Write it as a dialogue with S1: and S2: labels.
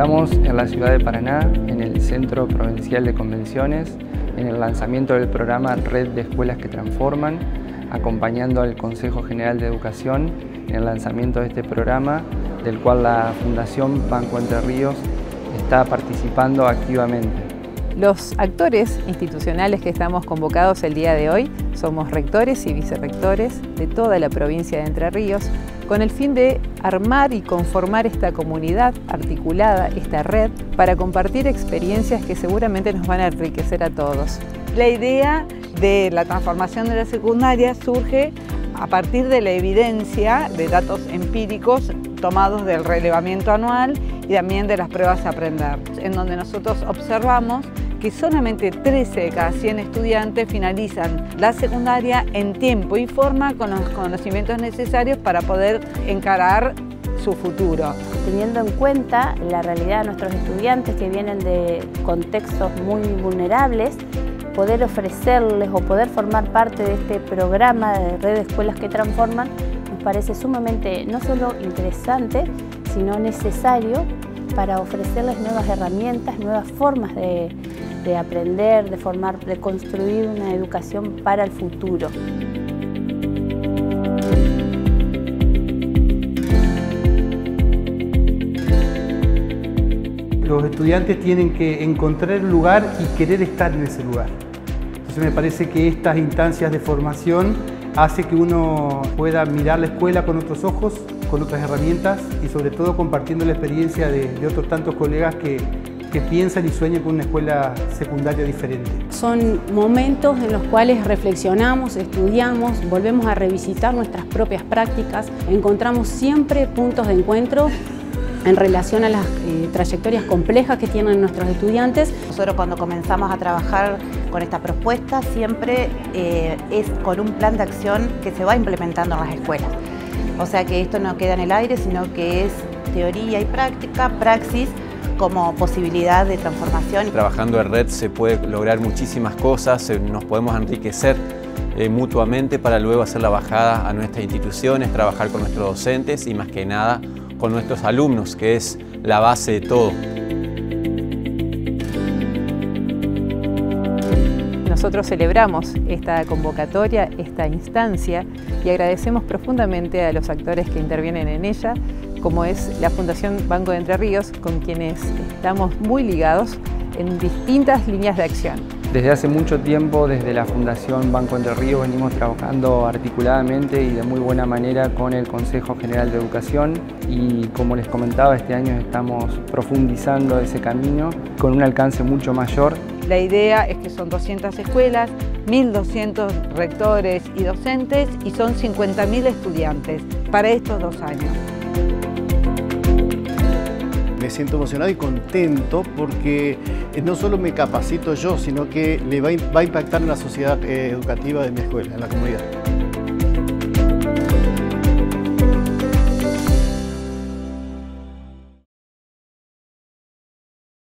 S1: Estamos en la ciudad de Paraná, en el Centro Provincial de Convenciones, en el lanzamiento del programa Red de Escuelas que Transforman, acompañando al Consejo General de Educación en el lanzamiento de este programa, del cual la Fundación Banco Entre Ríos está participando activamente.
S2: Los actores institucionales que estamos convocados el día de hoy somos rectores y vicerrectores de toda la provincia de Entre Ríos con el fin de armar y conformar esta comunidad articulada, esta red, para compartir experiencias que seguramente nos van a enriquecer a todos.
S3: La idea de la transformación de la secundaria surge a partir de la evidencia de datos empíricos tomados del relevamiento anual y también de las pruebas a aprender, en donde nosotros observamos que solamente 13 de cada 100 estudiantes finalizan la secundaria en tiempo y forma con los conocimientos necesarios para poder encarar su futuro.
S4: Teniendo en cuenta la realidad de nuestros estudiantes que vienen de contextos muy vulnerables, poder ofrecerles o poder formar parte de este programa de red escuelas que transforman nos parece sumamente no solo interesante, sino necesario para ofrecerles nuevas herramientas, nuevas formas de, de aprender, de formar, de construir una educación para el futuro.
S5: Los estudiantes tienen que encontrar lugar y querer estar en ese lugar. Entonces me parece que estas instancias de formación hace que uno pueda mirar la escuela con otros ojos, con otras herramientas y sobre todo compartiendo la experiencia de, de otros tantos colegas que, que piensan y sueñan con una escuela secundaria diferente.
S6: Son momentos en los cuales reflexionamos, estudiamos, volvemos a revisitar nuestras propias prácticas, encontramos siempre puntos de encuentro en relación a las eh, trayectorias complejas que tienen nuestros estudiantes.
S7: Nosotros cuando comenzamos a trabajar con esta propuesta siempre eh, es con un plan de acción que se va implementando en las escuelas. O sea que esto no queda en el aire, sino que es teoría y práctica, praxis, como posibilidad de transformación.
S8: Trabajando en red se puede lograr muchísimas cosas, nos podemos enriquecer eh, mutuamente para luego hacer la bajada a nuestras instituciones, trabajar con nuestros docentes y más que nada con nuestros alumnos, que es la base de todo.
S2: Nosotros celebramos esta convocatoria, esta instancia y agradecemos profundamente a los actores que intervienen en ella como es la Fundación Banco de Entre Ríos, con quienes estamos muy ligados en distintas líneas de acción.
S1: Desde hace mucho tiempo, desde la Fundación Banco Entre Ríos, venimos trabajando articuladamente y de muy buena manera con el Consejo General de Educación y como les comentaba, este año estamos profundizando ese camino con un alcance mucho mayor.
S3: La idea es que son 200 escuelas, 1.200 rectores y docentes y son 50.000 estudiantes para estos dos años
S9: siento emocionado y contento porque eh, no solo me capacito yo, sino que le va a impactar en la sociedad eh, educativa de mi escuela, en la comunidad.